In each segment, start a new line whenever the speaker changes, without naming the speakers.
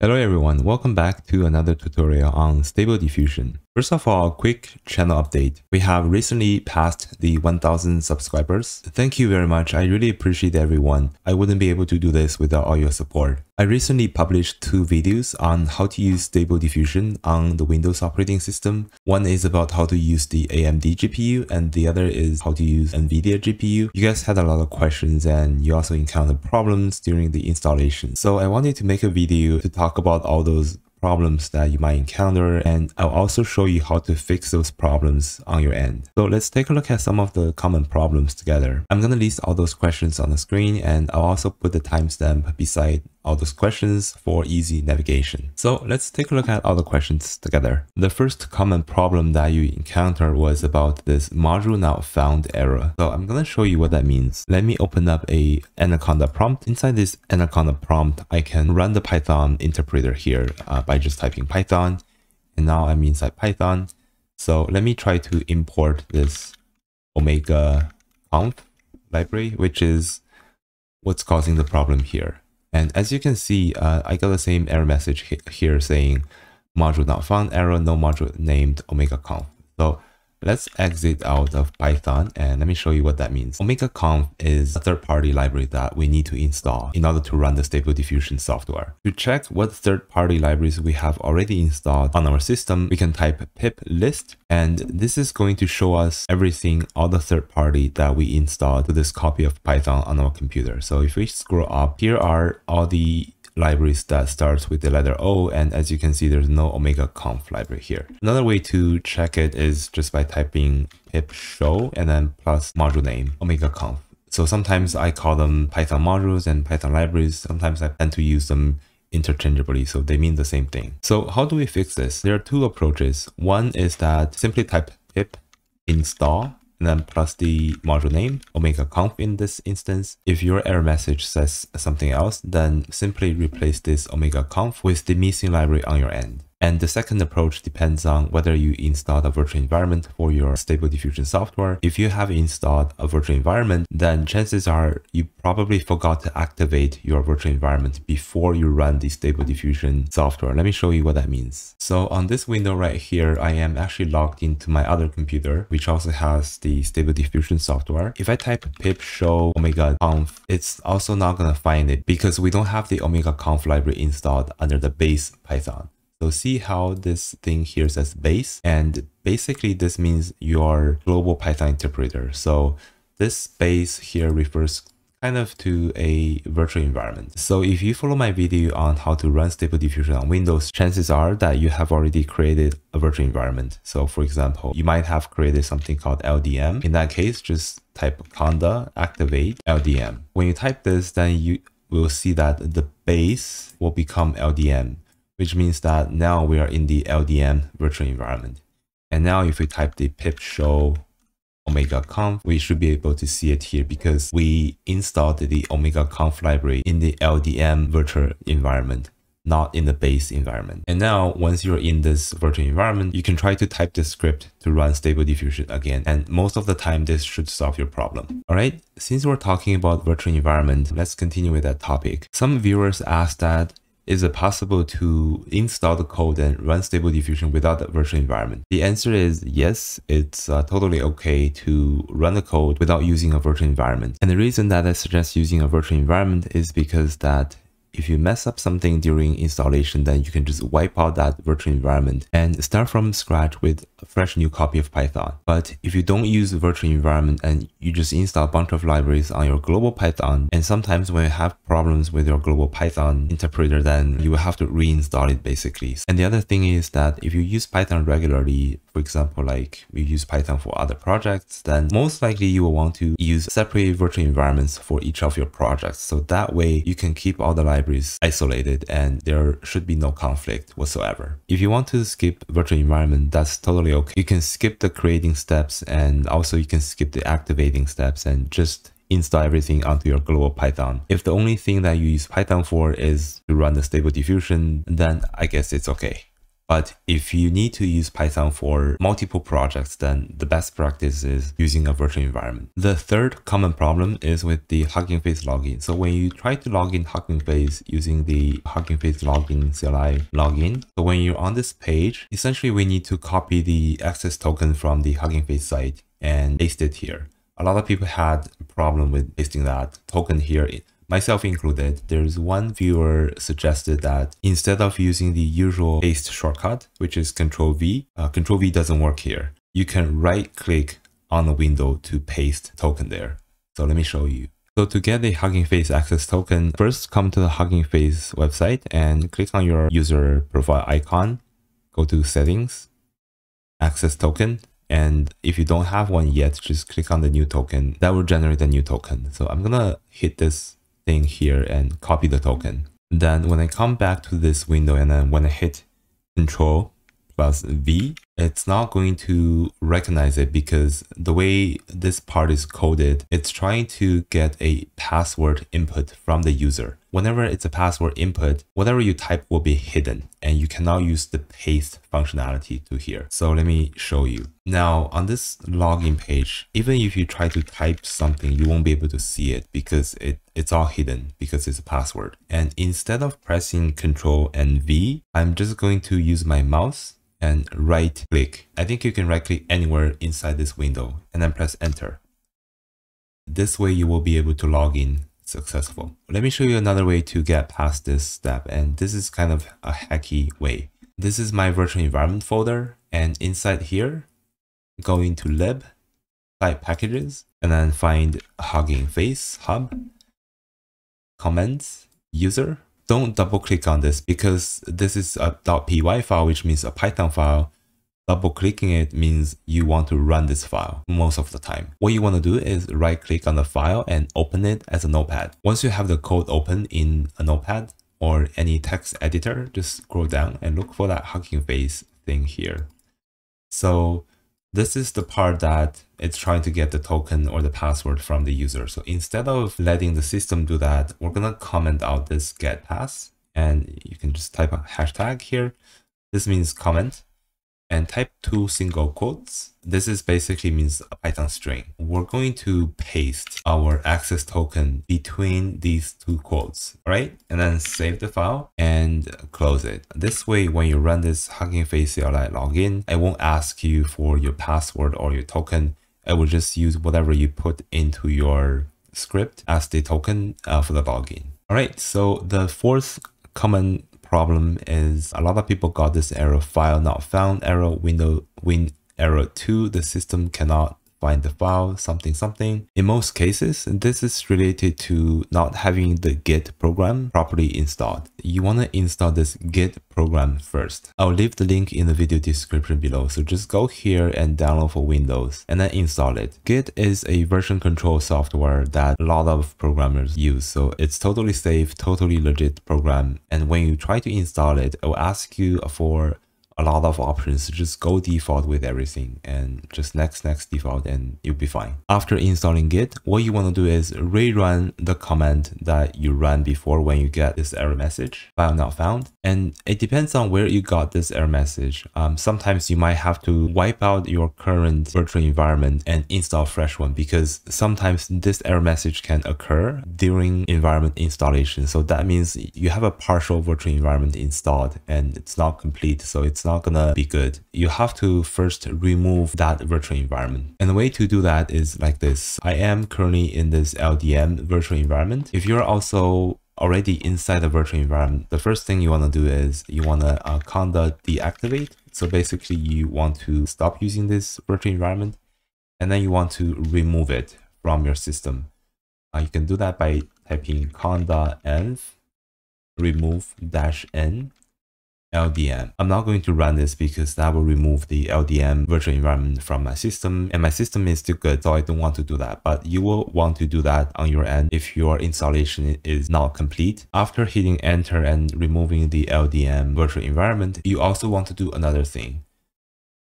Hello everyone, welcome back to another tutorial on Stable Diffusion. First of all, a quick channel update. We have recently passed the 1000 subscribers. Thank you very much. I really appreciate everyone. I wouldn't be able to do this without all your support. I recently published two videos on how to use Stable Diffusion on the Windows operating system. One is about how to use the AMD GPU and the other is how to use NVIDIA GPU. You guys had a lot of questions and you also encountered problems during the installation. So I wanted to make a video to talk about all those problems that you might encounter and I'll also show you how to fix those problems on your end. So let's take a look at some of the common problems together. I'm going to list all those questions on the screen and I'll also put the timestamp beside all those questions for easy navigation. So let's take a look at all the questions together. The first common problem that you encounter was about this module not found error. So I'm going to show you what that means. Let me open up a Anaconda prompt. Inside this Anaconda prompt, I can run the Python interpreter here uh, by just typing Python. And now I'm inside Python. So let me try to import this Omega conf library, which is what's causing the problem here. And as you can see, uh, I got the same error message here saying module not found error, no module named OmegaConf. So Let's exit out of Python and let me show you what that means. OmegaConf is a third-party library that we need to install in order to run the Stable Diffusion software. To check what third-party libraries we have already installed on our system, we can type pip list and this is going to show us everything, all the third-party that we installed to this copy of Python on our computer. So if we scroll up, here are all the libraries that starts with the letter O and as you can see there's no OmegaConf library here. Another way to check it is just by typing pip show and then plus module name OmegaConf. So sometimes I call them Python modules and Python libraries. Sometimes I tend to use them interchangeably, so they mean the same thing. So how do we fix this? There are two approaches. One is that simply type pip install and then plus the module name, OmegaConf in this instance. If your error message says something else, then simply replace this OmegaConf with the missing library on your end. And the second approach depends on whether you installed a virtual environment for your Stable Diffusion software. If you have installed a virtual environment, then chances are you probably forgot to activate your virtual environment before you run the Stable Diffusion software. Let me show you what that means. So on this window right here, I am actually logged into my other computer, which also has the Stable Diffusion software. If I type pip show OmegaConf, it's also not going to find it because we don't have the OmegaConf library installed under the base Python. So see how this thing here says base and basically this means your global Python interpreter. So this base here refers kind of to a virtual environment. So if you follow my video on how to run Stable Diffusion on Windows, chances are that you have already created a virtual environment. So for example, you might have created something called LDM. In that case, just type conda activate LDM. When you type this, then you will see that the base will become LDM which means that now we are in the LDM virtual environment. And now if we type the pip show OmegaConf, we should be able to see it here because we installed the OmegaConf library in the LDM virtual environment not in the base environment. And now once you're in this virtual environment, you can try to type the script to run stable diffusion again. And most of the time, this should solve your problem. All right, since we're talking about virtual environment, let's continue with that topic. Some viewers asked that is it possible to install the code and run Stable Diffusion without the virtual environment? The answer is yes, it's uh, totally okay to run the code without using a virtual environment. And the reason that I suggest using a virtual environment is because that if you mess up something during installation, then you can just wipe out that virtual environment and start from scratch with a fresh new copy of Python. But if you don't use virtual environment and you just install a bunch of libraries on your global Python, and sometimes when you have problems with your global Python interpreter, then you will have to reinstall it basically. And the other thing is that if you use Python regularly, for example, like we use Python for other projects, then most likely you will want to use separate virtual environments for each of your projects. So that way you can keep all the libraries libraries isolated and there should be no conflict whatsoever. If you want to skip virtual environment, that's totally okay. You can skip the creating steps and also you can skip the activating steps and just install everything onto your global Python. If the only thing that you use Python for is to run the stable diffusion, then I guess it's okay. But if you need to use Python for multiple projects, then the best practice is using a virtual environment. The third common problem is with the Hugging Face login. So when you try to log in Hugging Face using the Hugging Face login CLI login, so when you're on this page, essentially we need to copy the access token from the Hugging Face site and paste it here. A lot of people had a problem with pasting that token here myself included, there's one viewer suggested that instead of using the usual paste shortcut, which is Control V, uh, Control V doesn't work here. You can right click on the window to paste token there. So let me show you. So to get the Hugging Face access token, first come to the Hugging Face website and click on your user profile icon, go to settings, access token, and if you don't have one yet, just click on the new token. That will generate a new token. So I'm gonna hit this thing here and copy the token. Then when I come back to this window and then when I hit control plus V, it's not going to recognize it because the way this part is coded, it's trying to get a password input from the user. Whenever it's a password input, whatever you type will be hidden and you cannot use the paste functionality to here. So let me show you. Now on this login page, even if you try to type something, you won't be able to see it because it, it's all hidden because it's a password. And instead of pressing Control and V, I'm just going to use my mouse and right click. I think you can right click anywhere inside this window and then press enter. This way you will be able to log in successful. Let me show you another way to get past this step and this is kind of a hacky way. This is my virtual environment folder and inside here, go into lib, type packages and then find Hugging Face Hub, commands, user, don't double click on this because this is a .py file, which means a Python file. Double clicking it means you want to run this file most of the time. What you want to do is right click on the file and open it as a notepad. Once you have the code open in a notepad or any text editor, just scroll down and look for that Hugging Face thing here. So this is the part that it's trying to get the token or the password from the user. So instead of letting the system do that, we're going to comment out this getpass and you can just type a hashtag here. This means comment and type two single quotes. This is basically means a Python string. We're going to paste our access token between these two quotes, right? And then save the file and close it. This way, when you run this Hugging Face CLI login, I won't ask you for your password or your token. I will just use whatever you put into your script as the token uh, for the login. All right, so the fourth common problem is a lot of people got this error file not found error window win error 2 the system cannot find the file, something, something. In most cases, this is related to not having the Git program properly installed. You want to install this Git program first. I'll leave the link in the video description below. So just go here and download for Windows and then install it. Git is a version control software that a lot of programmers use. So it's totally safe, totally legit program. And when you try to install it, it will ask you for a lot of options. Just go default with everything and just next, next default and you'll be fine. After installing Git, what you want to do is rerun the command that you ran before when you get this error message, file not found. And it depends on where you got this error message. Um, sometimes you might have to wipe out your current virtual environment and install fresh one because sometimes this error message can occur during environment installation. So that means you have a partial virtual environment installed and it's not complete. So it's not gonna be good. You have to first remove that virtual environment. And the way to do that is like this. I am currently in this LDM virtual environment. If you're also already inside the virtual environment, the first thing you want to do is you want to uh, conda deactivate. So basically you want to stop using this virtual environment and then you want to remove it from your system. Uh, you can do that by typing conda env remove dash n LDM. I'm not going to run this because that will remove the LDM virtual environment from my system and my system is still good so I don't want to do that but you will want to do that on your end if your installation is not complete. After hitting enter and removing the LDM virtual environment you also want to do another thing.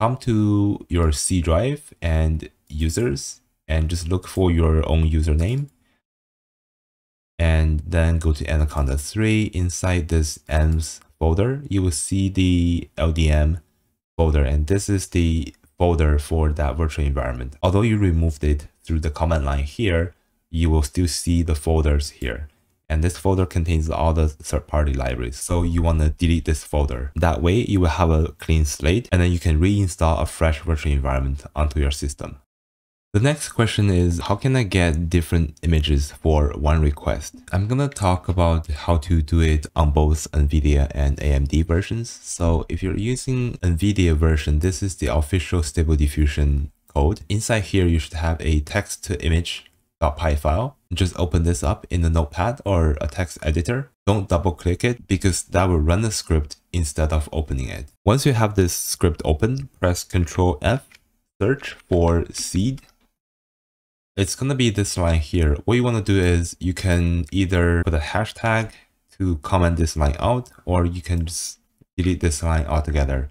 Come to your C drive and users and just look for your own username and then go to Anaconda 3 inside this env folder, you will see the LDM folder and this is the folder for that virtual environment. Although you removed it through the command line here, you will still see the folders here. And this folder contains all the third-party libraries. So you want to delete this folder. That way you will have a clean slate and then you can reinstall a fresh virtual environment onto your system. The next question is how can I get different images for one request? I'm gonna talk about how to do it on both NVIDIA and AMD versions. So if you're using NVIDIA version, this is the official Stable Diffusion code. Inside here, you should have a text to image .py file. Just open this up in the notepad or a text editor. Don't double click it because that will run the script instead of opening it. Once you have this script open, press Ctrl F, search for seed it's to be this line here. What you want to do is you can either put a hashtag to comment this line out, or you can just delete this line altogether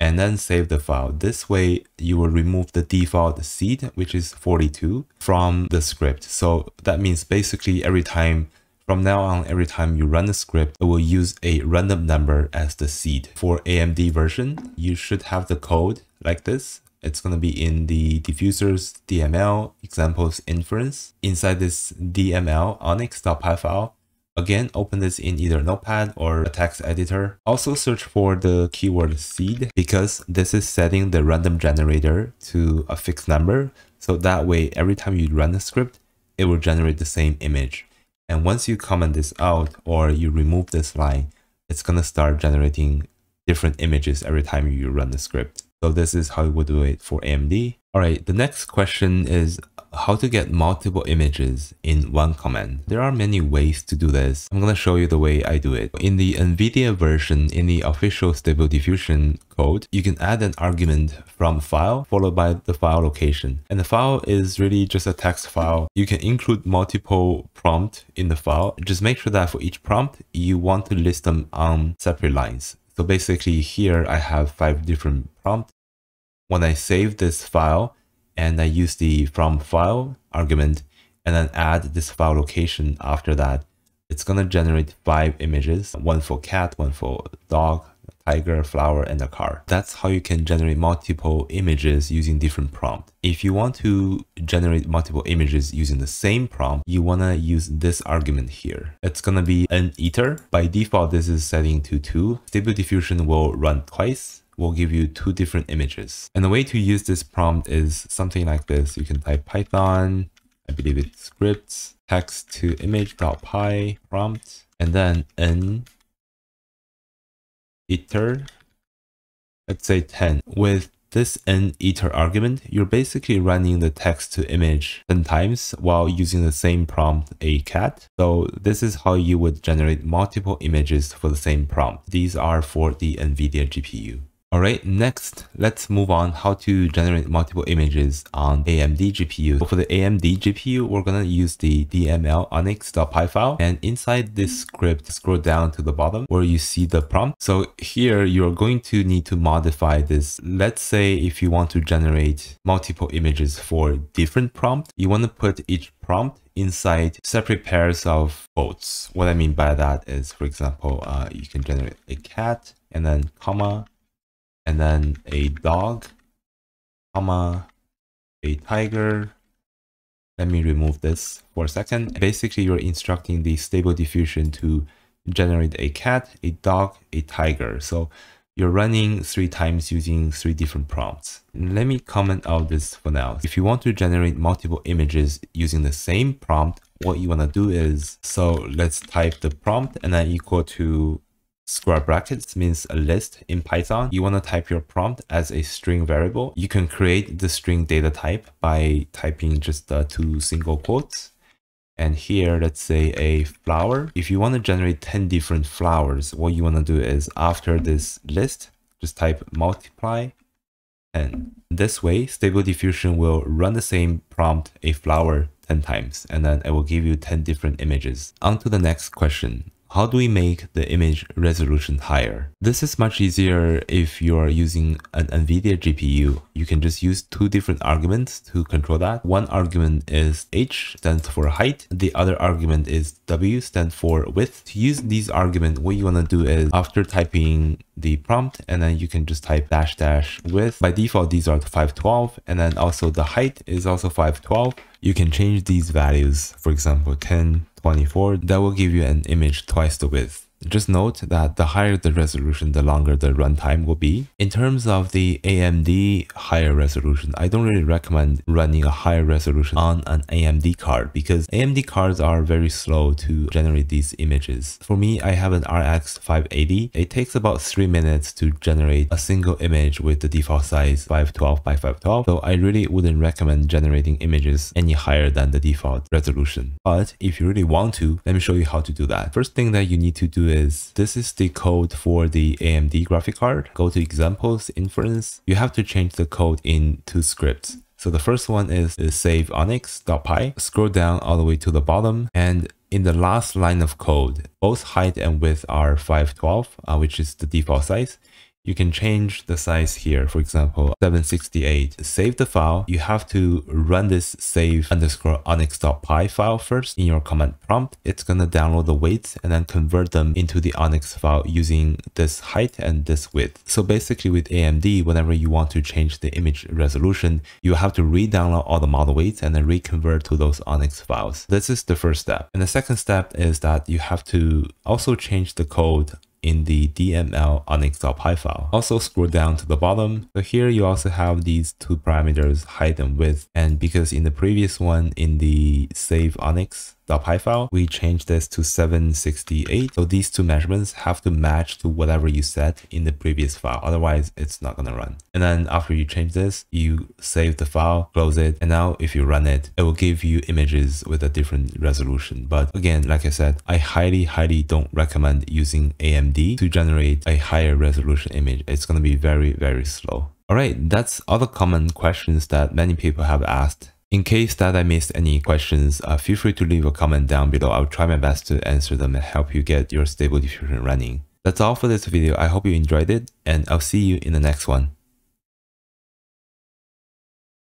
and then save the file. This way you will remove the default seed, which is 42 from the script. So that means basically every time from now on, every time you run the script, it will use a random number as the seed. For AMD version, you should have the code like this. It's going to be in the diffusers DML examples inference. Inside this DML onnx.py file, Again, open this in either Notepad or a text editor. Also search for the keyword seed because this is setting the random generator to a fixed number. So that way, every time you run the script, it will generate the same image. And once you comment this out or you remove this line, it's going to start generating different images every time you run the script. So this is how we would do it for AMD. All right, the next question is how to get multiple images in one command. There are many ways to do this. I'm going to show you the way I do it. In the NVIDIA version, in the official Stable Diffusion code, you can add an argument from file followed by the file location. And the file is really just a text file. You can include multiple prompt in the file. Just make sure that for each prompt, you want to list them on separate lines. So basically here I have five different prompts. When I save this file and I use the from file argument and then add this file location after that, it's going to generate five images, one for cat, one for dog, tiger, flower, and a car. That's how you can generate multiple images using different prompt. If you want to generate multiple images using the same prompt, you want to use this argument here. It's going to be an iter. By default, this is setting to 2. Stable Diffusion will run twice will give you two different images. And the way to use this prompt is something like this. You can type Python, I believe it's scripts, text to image.py prompt, and then n iter, let's say 10. With this n iter argument, you're basically running the text to image 10 times while using the same prompt a cat. So this is how you would generate multiple images for the same prompt. These are for the NVIDIA GPU. Alright, next, let's move on how to generate multiple images on AMD GPU. So for the AMD GPU, we're gonna use the DML onyx.py file. And inside this script, scroll down to the bottom where you see the prompt. So here, you're going to need to modify this. Let's say if you want to generate multiple images for different prompt, you want to put each prompt inside separate pairs of quotes. What I mean by that is, for example, uh, you can generate a cat and then comma and then a dog, comma, a tiger. Let me remove this for a second. Basically, you're instructing the stable diffusion to generate a cat, a dog, a tiger. So you're running three times using three different prompts. Let me comment out this for now. If you want to generate multiple images using the same prompt, what you want to do is, so let's type the prompt and then equal to Square brackets means a list in Python. You want to type your prompt as a string variable. You can create the string data type by typing just the two single quotes. And here, let's say a flower. If you want to generate 10 different flowers, what you want to do is after this list, just type multiply 10. This way, Stable Diffusion will run the same prompt, a flower, 10 times, and then it will give you 10 different images. On to the next question how do we make the image resolution higher? This is much easier if you are using an NVIDIA GPU. You can just use two different arguments to control that. One argument is H, stands for height. The other argument is W, stands for width. To use these arguments, what you want to do is after typing the prompt and then you can just type dash dash width. By default, these are 512 and then also the height is also 512 you can change these values, for example, 10, 24, that will give you an image twice the width. Just note that the higher the resolution, the longer the runtime will be. In terms of the AMD higher resolution, I don't really recommend running a higher resolution on an AMD card because AMD cards are very slow to generate these images. For me, I have an RX 580. It takes about 3 minutes to generate a single image with the default size 512 by 512. So I really wouldn't recommend generating images any higher than the default resolution. But if you really want to, let me show you how to do that. First thing that you need to do is this is the code for the AMD graphic card. Go to examples, inference. You have to change the code in two scripts. So the first one is, is save onnx.py. Scroll down all the way to the bottom and in the last line of code, both height and width are 512, uh, which is the default size. You can change the size here, for example, 768. Save the file. You have to run this save underscore onnx.py file first in your command prompt. It's going to download the weights and then convert them into the ONNX file using this height and this width. So basically with AMD, whenever you want to change the image resolution, you have to re-download all the model weights and then reconvert to those ONNX files. This is the first step. And the second step is that you have to also change the code in the DML onnx.py file. Also scroll down to the bottom. So here you also have these two parameters, height and width. And because in the previous one in the save onnx .py file, we change this to 768. So these two measurements have to match to whatever you set in the previous file. Otherwise, it's not going to run. And then after you change this, you save the file, close it. And now if you run it, it will give you images with a different resolution. But again, like I said, I highly, highly don't recommend using AMD to generate a higher resolution image. It's going to be very, very slow. All right, that's all the common questions that many people have asked in case that I missed any questions, uh, feel free to leave a comment down below. I'll try my best to answer them and help you get your stable diffusion running. That's all for this video. I hope you enjoyed it and I'll see you in the next one.